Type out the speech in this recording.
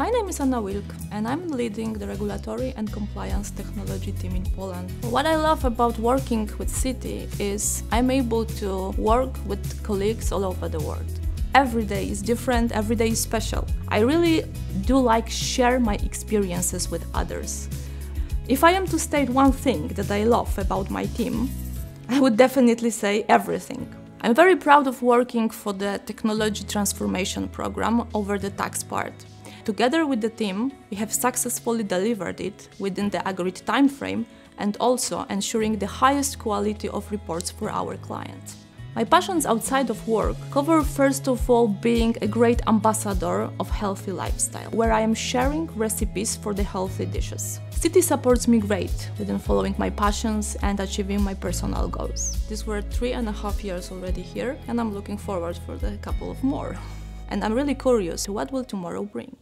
My name is Ania Wilk and I'm leading the regulatory and compliance technology team in Poland. What I love about working with Citi is I'm able to work with colleagues all over the world. Every day is different, every day is special. I really do like share my experiences with others. If I am to state one thing that I love about my team, I would definitely say everything. I'm very proud of working for the technology transformation program over the tax part. Together with the team, we have successfully delivered it within the agreed timeframe and also ensuring the highest quality of reports for our clients. My passions outside of work cover first of all being a great ambassador of healthy lifestyle, where I am sharing recipes for the healthy dishes. Citi supports me great within following my passions and achieving my personal goals. These were three and a half years already here and I'm looking forward for the couple of more. And I'm really curious what will tomorrow bring.